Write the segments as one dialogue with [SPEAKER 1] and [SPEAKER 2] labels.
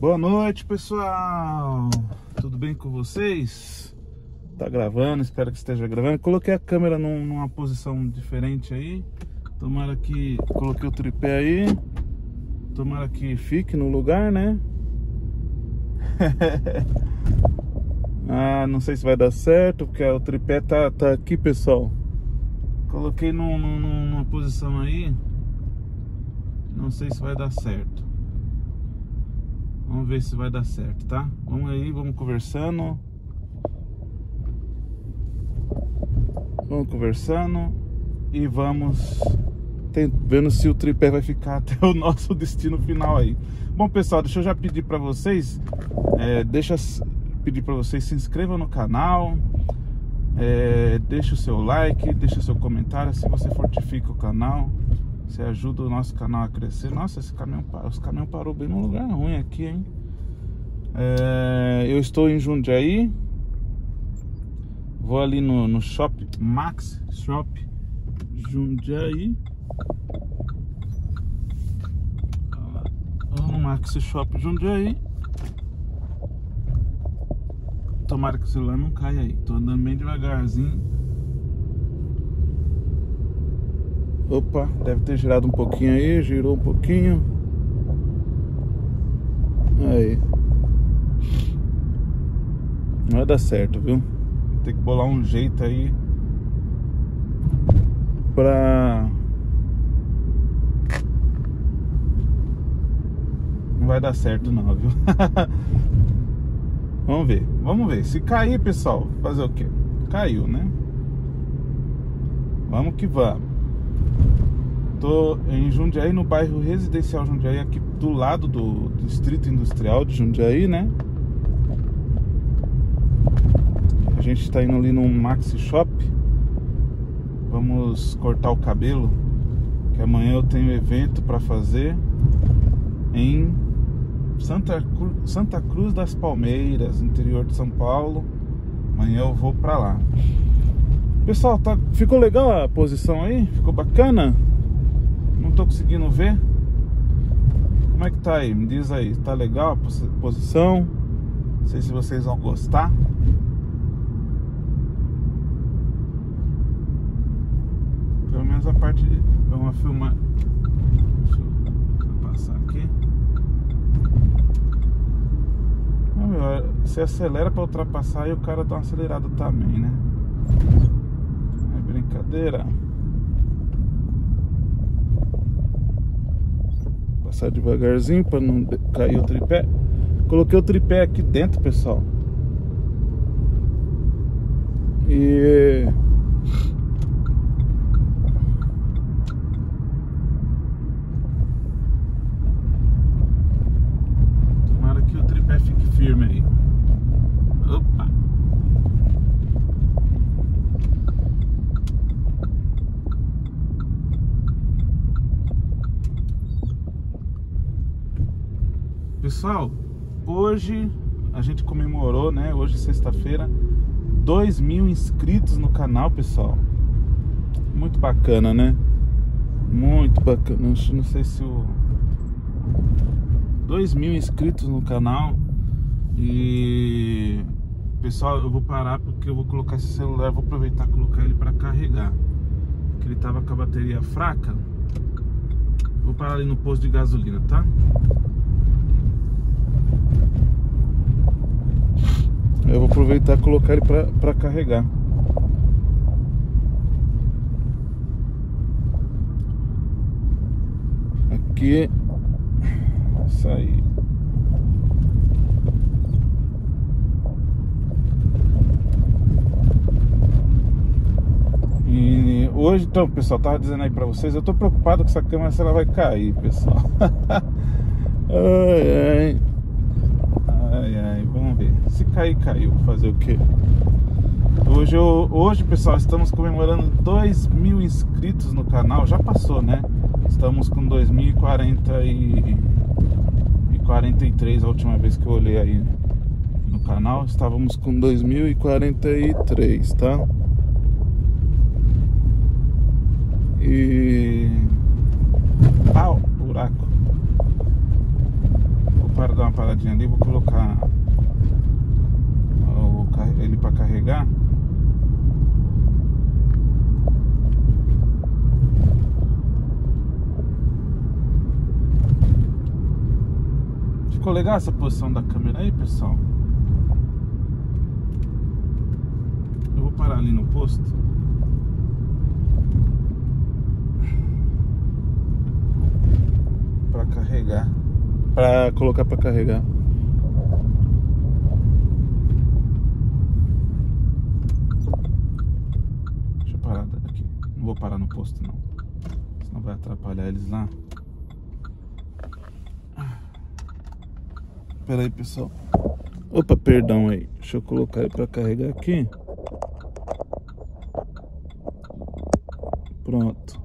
[SPEAKER 1] Boa noite, pessoal. Tudo bem com vocês? Tá gravando, espero que esteja gravando. Coloquei a câmera num, numa posição diferente aí. Tomara que coloquei o tripé aí. Tomara que fique no lugar, né? ah, não sei se vai dar certo, porque o tripé tá, tá aqui, pessoal. Coloquei num, num, numa posição aí. Não sei se vai dar certo. Vamos ver se vai dar certo, tá? Vamos aí, vamos conversando. Vamos conversando e vamos vendo se o tripé vai ficar até o nosso destino final aí. Bom, pessoal, deixa eu já pedir para vocês, é, deixa pedir para vocês se inscrevam no canal, é, deixa o seu like, deixa o seu comentário, assim você fortifica o canal, você ajuda o nosso canal a crescer. Nossa, esse caminhão, os caminhão parou bem num lugar ruim aqui, hein? É, eu estou em Jundiaí, vou ali no, no Shop Max Shop Jundiaí. No Max Shop Jundiaí. Tomara que o celular não caia aí. Tô andando bem devagarzinho. Opa, deve ter girado um pouquinho aí, girou um pouquinho. Aí. Não vai dar certo, viu? Tem que bolar um jeito aí pra não vai dar certo não, viu? Vamos ver, vamos ver. Se cair, pessoal, fazer o quê? Caiu, né? Vamos que vamos. Tô em Jundiaí, no bairro residencial Jundiaí, aqui do lado do, distrito industrial de Jundiaí, né? A gente está indo ali no Maxi Shop. Vamos cortar o cabelo, que amanhã eu tenho evento para fazer em Santa, Cru, Santa Cruz das Palmeiras, interior de São Paulo. Amanhã eu vou pra lá. Pessoal, tá, ficou legal a posição aí? Ficou bacana? Tô conseguindo ver. Como é que tá aí? Me diz aí, tá legal a posição? Não sei se vocês vão gostar. Pelo menos a parte. Vamos filmar. Deixa eu passar aqui. você acelera para ultrapassar e o cara dá uma acelerada também, né? É brincadeira. Passar devagarzinho para não cair o tripé. Coloquei o tripé aqui dentro, pessoal. E firme aí. Opa! Pessoal, hoje a gente comemorou, né? Hoje sexta-feira, 2 mil inscritos no canal, pessoal. Muito bacana, né? Muito bacana. Não sei se o 2 mil inscritos no canal. E pessoal, eu vou parar porque eu vou colocar esse celular, vou aproveitar e colocar ele para carregar. Porque ele tava com a bateria fraca. Vou parar ali no posto de gasolina, tá? Eu vou aproveitar e colocar ele para carregar. Aqui. Isso aí. hoje, então, pessoal, tava dizendo aí pra vocês, eu tô preocupado com essa câmera se ela vai cair, pessoal. ai, ai. Ai, ai, vamos ver. Se cair, caiu. Fazer o quê? Hoje, eu, hoje, pessoal, estamos comemorando 2 mil inscritos no canal. Já passou, né? Estamos com 2040 e, e 43 a última vez que eu olhei aí no canal. Estávamos com 2043, tá? E. Pau, Vou dar uma paradinha ali, vou colocar o, ele para carregar. Ficou legal essa posição da câmera aí, pessoal? Eu vou parar ali no posto. Para carregar. Para colocar para carregar. Deixa eu parar aqui. Não vou parar no posto não. Senão vai atrapalhar eles lá. Pera aí, pessoal. Opa, perdão aí. Deixa eu colocar ele para carregar aqui. Pronto.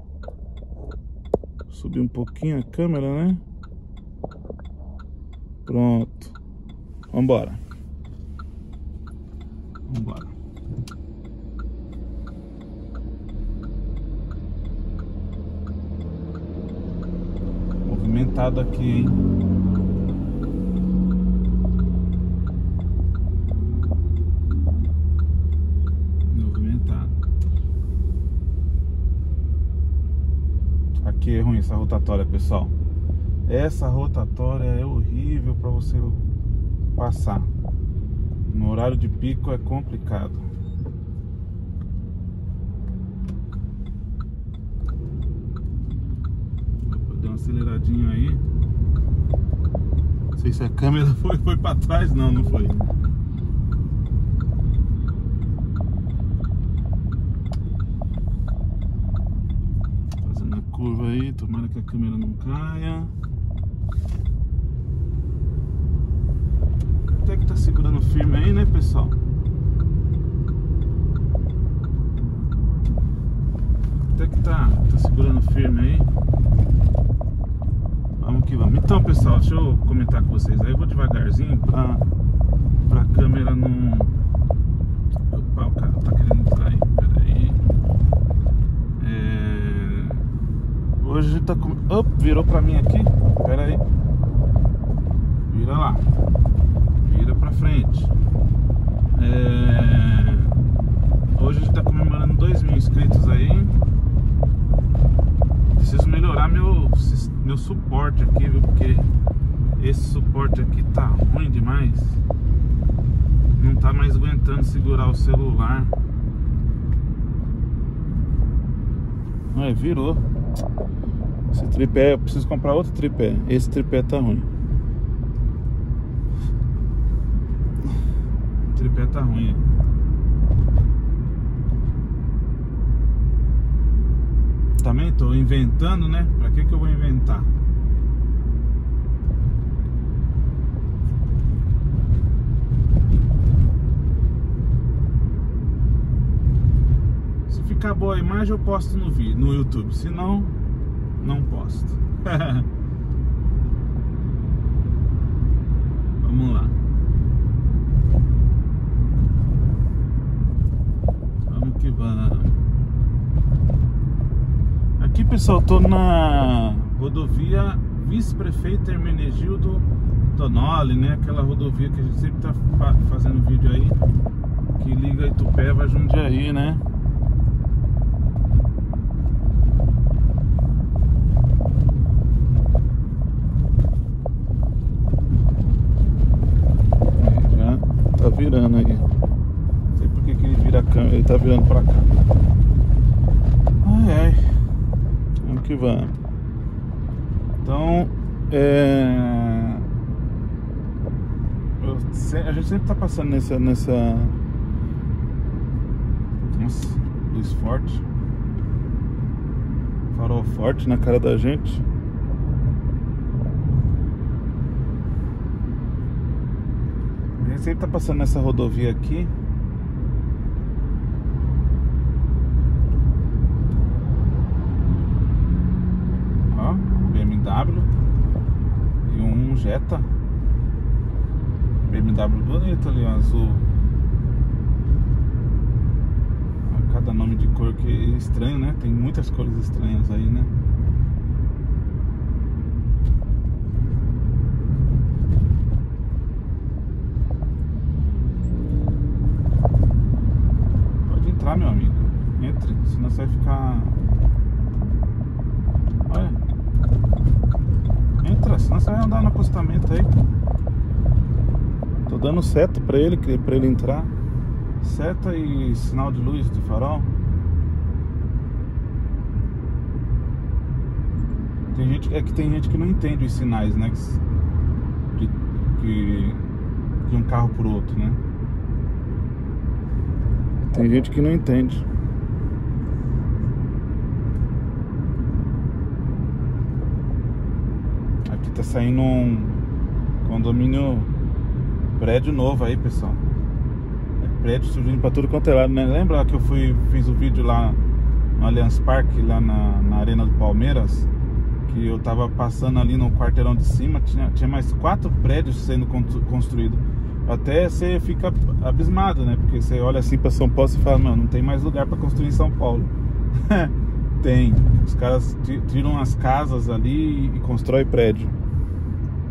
[SPEAKER 1] Subir um pouquinho a câmera, né? Pronto. Vambora. Vambora. Movimentado aqui, hein? Aqui é ruim essa rotatória, pessoal. Essa rotatória é horrível para você passar. No horário de pico é complicado. Deu uma aceleradinha aí. Não sei se a câmera foi, foi para trás, não, não foi. Fazendo a curva aí, tomara que a câmera não caia. Até que tá segurando firme aí, né, pessoal? Até que tá, tá segurando firme aí. Vamos que vamos. Então, pessoal, deixa eu comentar com vocês aí. Eu vou devagarzinho pra, pra câmera não... Opa, o cara tá querendo entrar aí. Pera aí. É... Hoje tá com... Virou pra mim aqui. Pera aí. Vira lá frente. É... Hoje a gente tá comemorando 2 mil inscritos aí. Preciso melhorar meu, meu suporte aqui, viu? Porque esse suporte aqui tá ruim demais. Não tá mais aguentando segurar o celular. Ai, virou. Esse tripé, eu preciso comprar outro tripé. Esse tripé tá ruim. Tripé tá ruim. Também tô inventando, né? Pra que que eu vou inventar? Se ficar boa a imagem eu posto no vídeo, no YouTube, se não, não posto. Vamos lá. que vamos. Aqui, pessoal, tô na rodovia Vice-Prefeito Hermenegildo Tonoli, né? Aquela rodovia que a gente sempre tá fazendo vídeo aí, que liga Itupeva a Jundiaí, né? Já tá virando aí vira a câmera, ele tá virando pra cá. Ai ai. Vamos que vamos. Então, é. a gente sempre tá passando nessa. nessa... Nossa, luz forte. Farol forte na cara da gente. A gente sempre tá passando nessa rodovia aqui. BMW e BMW bonito ali, azul. Cada nome de cor que é estranho, né? Tem muitas cores estranhas aí, né? você vai ficar. Olha. Entra, senão você vai andar no acostamento aí. Tô dando seta pra ele, pra ele entrar. Seta e sinal de luz de farol. Tem gente, é que tem gente que não entende os sinais, né? De, que, de um carro pro outro, né? Tem gente que não entende. Aqui tá saindo um condomínio prédio novo aí, pessoal. É prédio surgindo pra tudo quanto é lado, né? Lembra que eu fui, fiz o vídeo lá no Allianz Parque, lá na, na Arena do Palmeiras? que eu tava passando ali no quarteirão de cima, tinha, tinha mais quatro prédios sendo construídos. Até você fica abismado, né? Porque você olha assim para São Paulo e fala, mano, não tem mais lugar para construir em São Paulo. tem. Os caras tiram as casas ali e constrói prédio.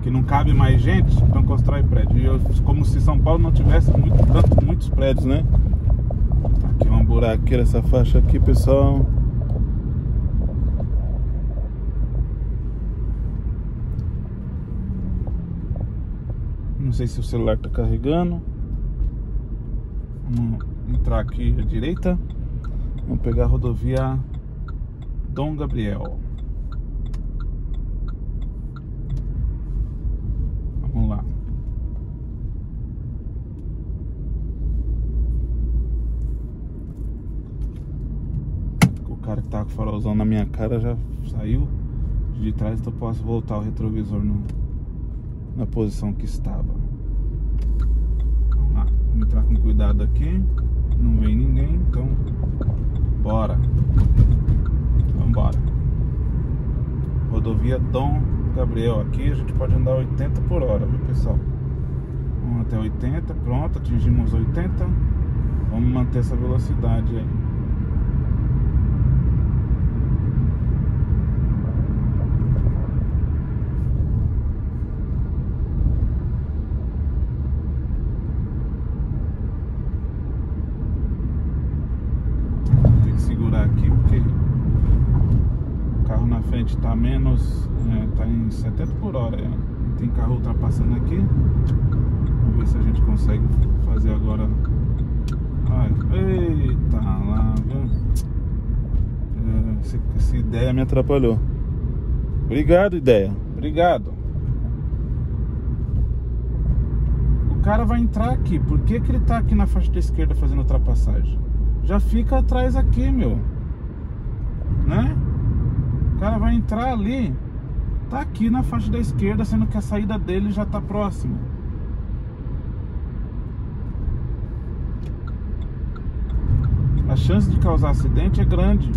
[SPEAKER 1] Que não cabe mais gente, então constrói prédio. E eu, como se São Paulo não tivesse muito, tanto, muitos prédios, né? Tá aqui uma buraqueira essa faixa aqui, pessoal. Não sei se o celular está carregando. Vamos entrar aqui à direita. Vamos pegar a rodovia Dom Gabriel. Vamos lá. O cara que tá com o farolzão na minha cara já saiu de trás, então eu posso voltar o retrovisor no, na posição que estava. Vamos lá, vamos entrar com cuidado aqui. Não vem ninguém, então bora. Vamos embora. Rodovia Dom Gabriel aqui, a gente pode andar 80 por hora, viu pessoal? Vamos até 80, pronto, atingimos 80. Vamos manter essa velocidade aí. Está menos, é, em 70 por hora. É. Tem carro ultrapassando aqui. Vamos ver se a gente consegue fazer agora. Ai, eita lá, viu? É, esse, essa ideia me atrapalhou. Obrigado, ideia. Obrigado. O cara vai entrar aqui. Por que, que ele está aqui na faixa da esquerda fazendo ultrapassagem? Já fica atrás aqui, meu. Né? O cara vai entrar ali, tá aqui na faixa da esquerda, sendo que a saída dele já tá próxima. A chance de causar acidente é grande.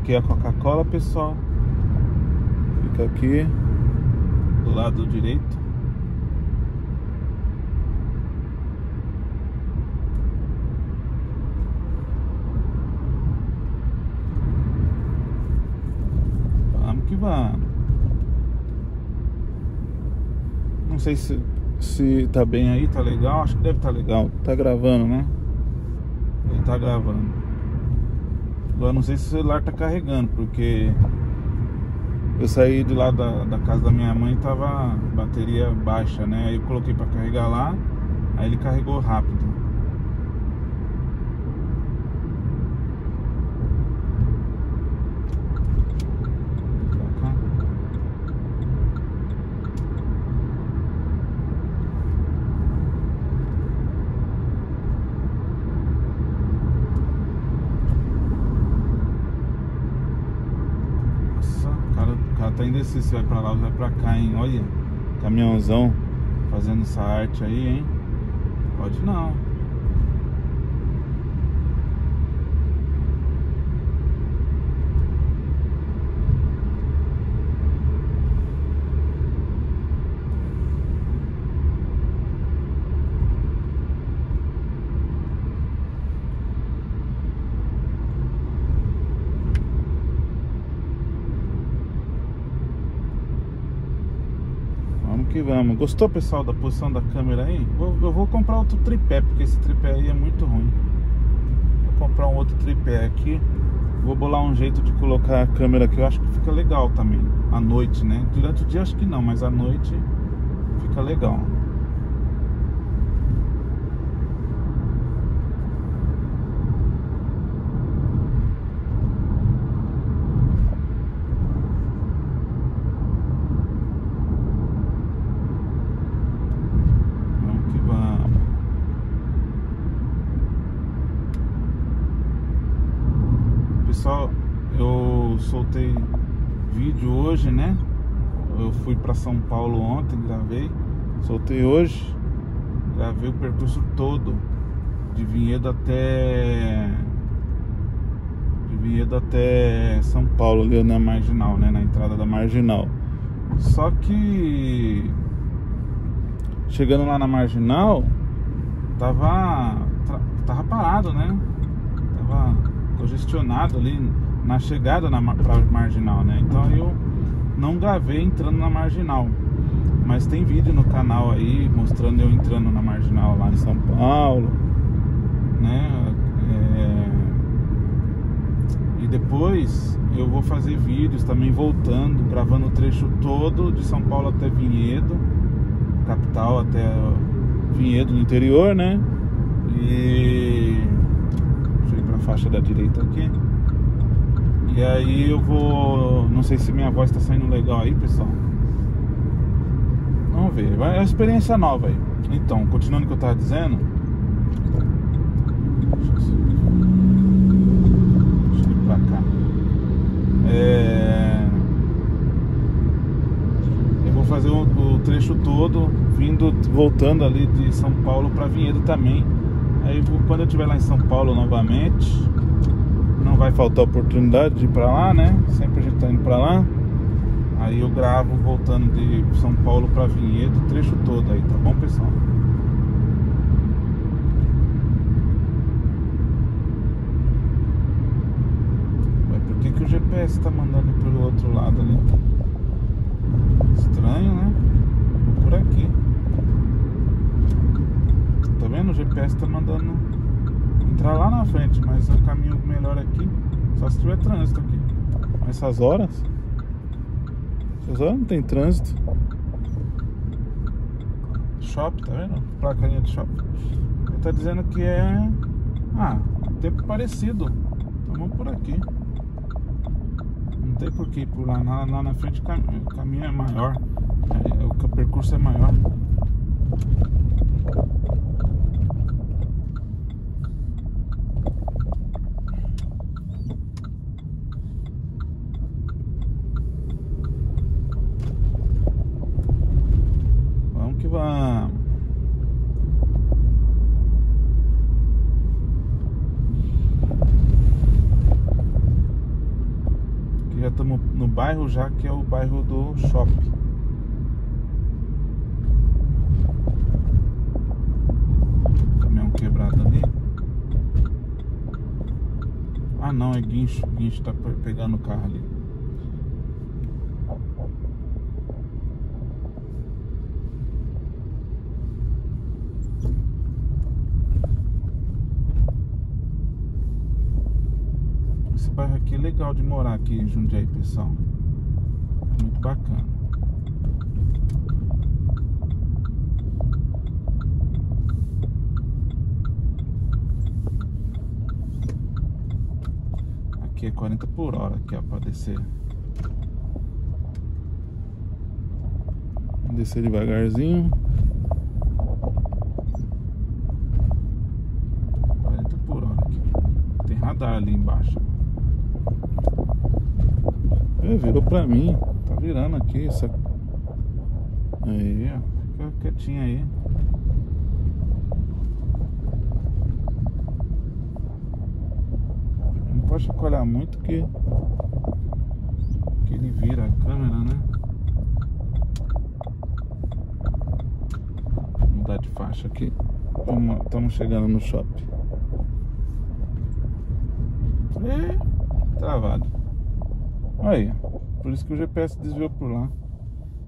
[SPEAKER 1] Aqui é a Coca-Cola, pessoal fica aqui do lado direito. Vamos que vamos. Não sei se, se tá bem aí, tá legal. Acho que deve estar tá legal. Tá gravando, né? Ele tá gravando. Agora não sei se o celular tá carregando, porque eu saí de lá da, da casa da minha mãe tava bateria baixa, né? Aí eu coloquei para carregar lá, aí ele carregou rápido. Tá indeciso se vai pra lá ou vai pra cá, hein? Olha, caminhãozão fazendo essa arte aí, hein? Pode não. Que vamos. Gostou, pessoal, da posição da câmera aí? Vou, eu vou comprar outro tripé, porque esse tripé aí é muito ruim. Vou comprar um outro tripé aqui. Vou bolar um jeito de colocar a câmera aqui. Eu acho que fica legal também. À noite, né? Durante o dia acho que não, mas à noite fica legal. pessoal, eu soltei vídeo hoje, né? Eu fui para São Paulo ontem, gravei. Soltei hoje. Gravei o percurso todo de Vinhedo até de Vinhedo até São Paulo, ali na marginal, né, na entrada da marginal. Só que chegando lá na marginal, tava tava parado, né? Tava congestionado ali na chegada na pra marginal, né? Então eu não gravei entrando na marginal. Mas tem vídeo no canal aí mostrando eu entrando na marginal lá em São Paulo, né? É... E depois eu vou fazer vídeos também voltando, gravando o trecho todo de São Paulo até Vinhedo, capital até Vinhedo no interior, né? E faixa da direita aqui. E aí eu vou. Não sei se minha voz tá saindo legal aí, pessoal. Vamos ver. É uma experiência nova aí. Então, continuando o que eu tava dizendo. Deixa eu ir pra cá. É... Eu vou fazer o, o trecho todo, vindo, voltando ali de São Paulo para Vinhedo também Aí quando eu estiver lá em São Paulo novamente, vai faltar oportunidade de ir pra lá, né? Sempre a gente tá indo pra lá. Aí eu gravo voltando de São Paulo pra Vinhedo, o trecho todo aí, tá bom, pessoal? Mas por que, que o GPS tá mandando pelo outro lado ali? Estranho, né? Por aqui vendo? O GPS tá mandando entrar lá na frente, mas o caminho melhor aqui, só se tiver trânsito aqui. Essas horas? Essas horas não tem trânsito. Shopping, tá vendo? Placainha de shopping. Ele tá dizendo que é. Ah, tempo parecido. Então vamos por aqui. Não tem por que ir por lá. Lá, na frente o caminho é maior. É, o percurso é maior. bairro já que é o bairro do shopping. Caminhão quebrado ali. Ah não, é guincho. Guincho tá pegando o carro ali. Esse bairro aqui é legal de morar aqui em Jundiaí, pessoal muito bacana. Aqui é 40 por hora aqui, ó, pra descer. Descer devagarzinho. 40 por hora aqui. Tem radar ali embaixo. É, virou pra mim virando aqui essa. Aí, ó. Fica quietinho aí. Não pode chacoalhar muito que. Que ele vira a câmera, né? Vou mudar de faixa aqui. Estamos chegando no shopping. E travado. Aí. Por isso que o GPS desviou por lá.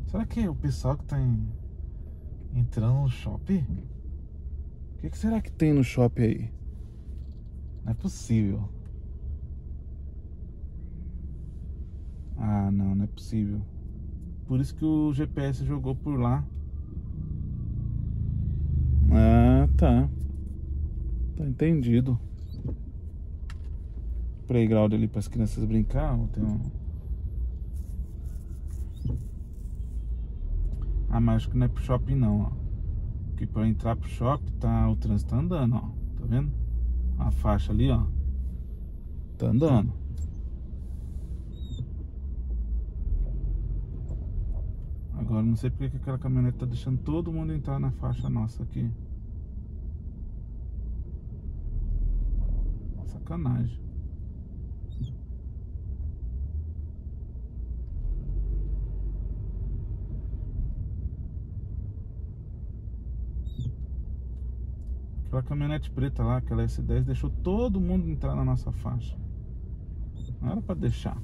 [SPEAKER 1] Será que é o pessoal que tá em Entrando no shopping? O que, que será que tem no shopping aí? Não é possível. Ah, não, não é possível. Por isso que o GPS jogou por lá. Ah, tá. Tá entendido. Playground ali para as crianças brincar. Tem um... Ah, mas que não é pro shopping não, ó. Porque para entrar pro shopping tá o trânsito tá andando, ó. Tá vendo? A faixa ali, ó. Tá andando. Agora não sei porque que aquela caminhonete tá deixando todo mundo entrar na faixa nossa aqui. Sacanagem. Aquela caminhonete preta lá, aquela S10, deixou todo mundo entrar na nossa faixa. Não era pra deixar.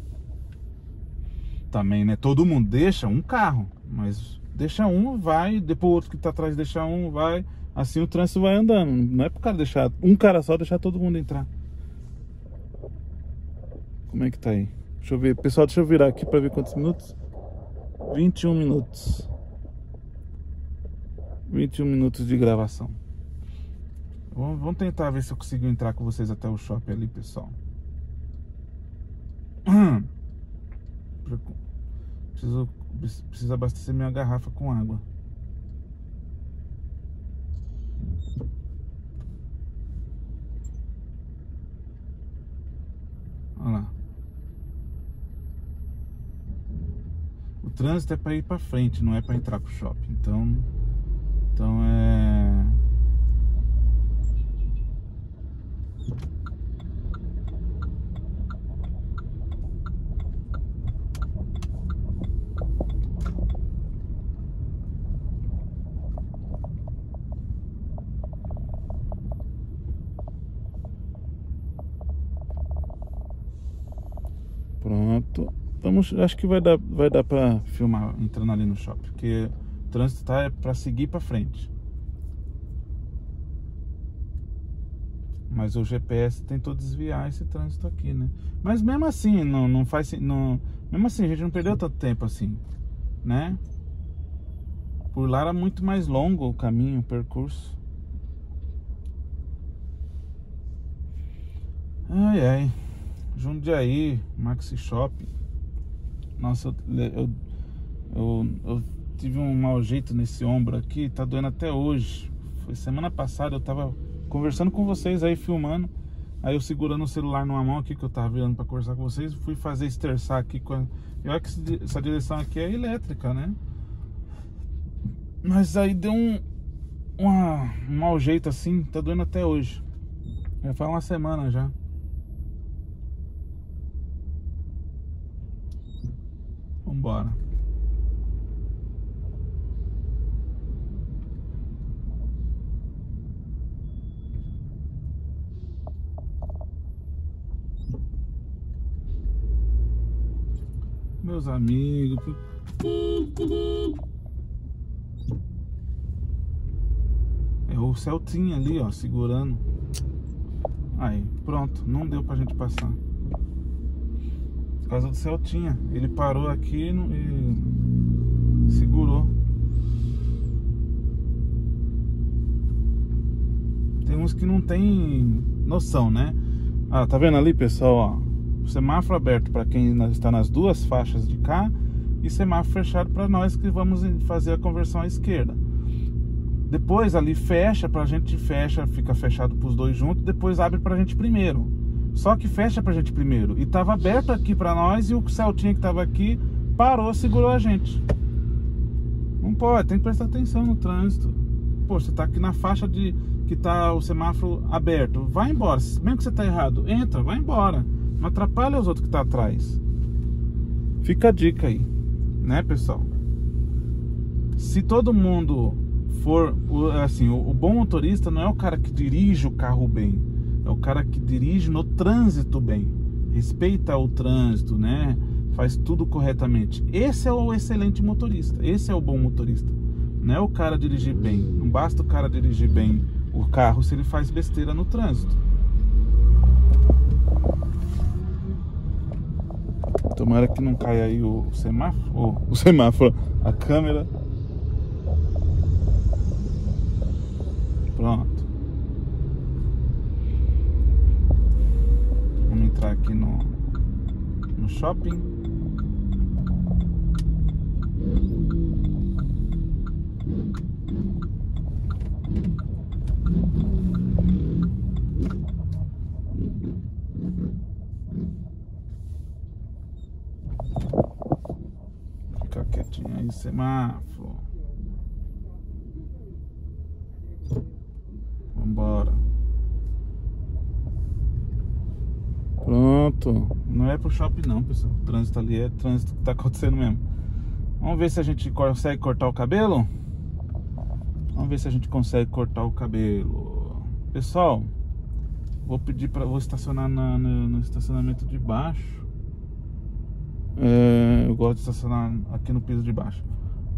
[SPEAKER 1] Também, né? Todo mundo deixa um carro, mas deixa um, vai, depois o outro que tá atrás deixa um, vai. Assim o trânsito vai andando. Não é pro cara deixar um cara só, deixar todo mundo entrar. Como é que tá aí? Deixa eu ver. Pessoal, deixa eu virar aqui pra ver quantos minutos. 21 minutos. 21 minutos de gravação. Vamos tentar ver se eu consigo entrar com vocês até o shopping ali, pessoal. Preciso, preciso abastecer minha garrafa com água. Olha lá. O trânsito é para ir para frente, não é para entrar pro shopping. Então, então é Pronto. Vamos, acho que vai dar, vai dar para filmar entrando ali no shopping, porque o trânsito tá é para seguir para frente. Mas o GPS tentou desviar esse trânsito aqui, né? Mas mesmo assim, não, não faz. Não, mesmo assim, a gente não perdeu tanto tempo assim, né? Por lá era muito mais longo o caminho, o percurso. Ai ai. Jundiaí, Maxi Shop. Nossa, eu, eu, eu, tive um mau jeito nesse ombro aqui, tá doendo até hoje. Foi semana passada, eu tava conversando com vocês aí, filmando. Aí eu segurando o celular numa mão aqui que eu tava virando para conversar com vocês, fui fazer esterçar aqui com a... E olha que essa direção aqui é elétrica, né? Mas aí deu um, uma, um mau jeito assim, tá doendo até hoje. Já faz uma semana já. Vambora. meus amigos. É o Celtinha ali, ó, segurando. Aí, pronto, não deu pra gente passar. Por causa do Celtinha. Ele parou aqui e segurou. Tem uns que não tem noção, né? Ah, tá vendo ali, pessoal, ó? semáforo aberto para quem está nas duas faixas de cá e semáforo fechado para nós que vamos fazer a conversão à esquerda. Depois ali fecha, para a gente fecha, fica fechado para os dois juntos, depois abre para a gente primeiro. Só que fecha para a gente primeiro. E estava aberto aqui para nós e o Celtinha que estava aqui parou, segurou a gente. Não pode, tem que prestar atenção no trânsito. Pô, você está aqui na faixa de que está o semáforo aberto. Vai embora. Mesmo que você está errado, entra, vai embora. Não atrapalha os outros que tá atrás. Fica a dica aí, né, pessoal? Se todo mundo for assim, o, bom motorista não é o cara que dirige o carro bem, é o cara que dirige no trânsito bem, respeita o trânsito, né? Faz tudo corretamente. Esse é o excelente motorista, esse é o bom motorista, Não é o cara dirigir bem. Não basta o cara dirigir bem o carro se ele faz besteira no trânsito. Tomara que não caia aí o semáforo, o semáforo, a câmera. Pronto. Vamos entrar aqui no, no shopping. Fica quietinho aí, semáforo. Vambora. Não é pro shopping não, pessoal. O trânsito ali é trânsito que tá acontecendo mesmo. Vamos ver se a gente consegue cortar o cabelo? Vamos ver se a gente consegue cortar o cabelo. Pessoal, vou pedir para vou estacionar na, no, no, estacionamento de baixo. É, eu gosto de estacionar aqui no piso de baixo.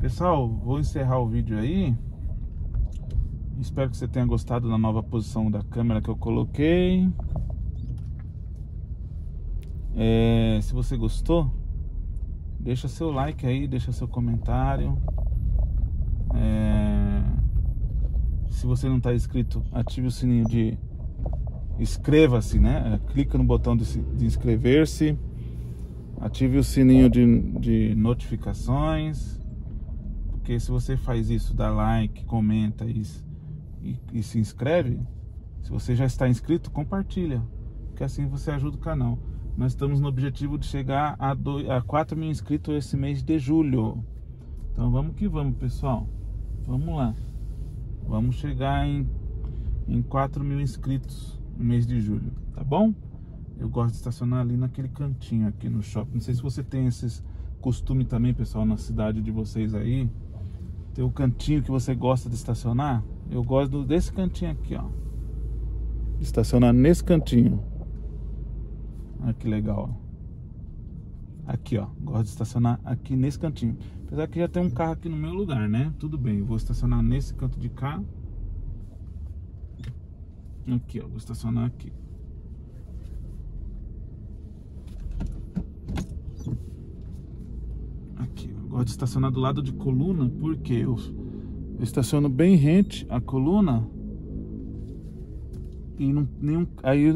[SPEAKER 1] Pessoal, vou encerrar o vídeo aí. Espero que você tenha gostado da nova posição da câmera que eu coloquei. É, se você gostou, deixa seu like aí, deixa seu comentário. É, se você não está inscrito, ative o sininho de inscreva-se, né? É, clica no botão de, de inscrever-se. Ative o sininho de, de notificações. Porque se você faz isso, dá like, comenta isso e, e se inscreve, se você já está inscrito, compartilha, que assim você ajuda o canal. Nós estamos no objetivo de chegar a, do, a 4 mil inscritos esse mês de julho. Então vamos que vamos, pessoal. Vamos lá. Vamos chegar em, em 4 mil inscritos no mês de julho, tá bom? Eu gosto de estacionar ali naquele cantinho aqui no shopping. Não sei se você tem esses costume também, pessoal, na cidade de vocês aí. Tem o cantinho que você gosta de estacionar. Eu gosto desse cantinho aqui, ó. Estacionar nesse cantinho. Olha que legal. Aqui, ó. Gosto de estacionar aqui nesse cantinho. Apesar que já tem um carro aqui no meu lugar, né? Tudo bem. Vou estacionar nesse canto de cá. Aqui, ó. Vou estacionar aqui. Aqui. Eu gosto de estacionar do lado de coluna porque eu eu estaciono bem rente a coluna e não, nenhum, aí,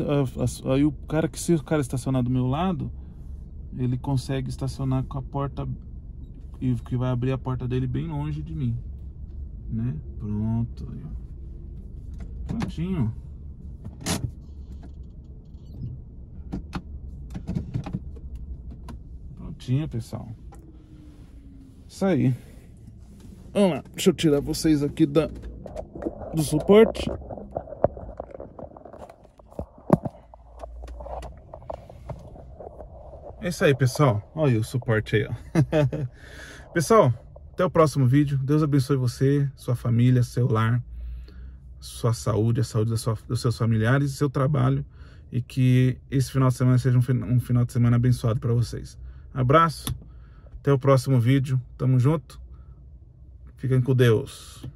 [SPEAKER 1] aí o cara que se o cara estacionar do meu lado, ele consegue estacionar com a porta e que vai abrir a porta dele bem longe de mim, né? Pronto, prontinho. Prontinho, pessoal. Isso aí. Vamos lá, deixa eu tirar vocês aqui da, do suporte. É isso aí, pessoal. Olha o suporte aí, ó. pessoal, até o próximo vídeo. Deus abençoe você, sua família, seu lar, sua saúde, a saúde sua, dos seus familiares seu trabalho. E que esse final de semana seja um, um final de semana abençoado para vocês. Abraço, até o próximo vídeo. Tamo junto. Fiquem com Deus.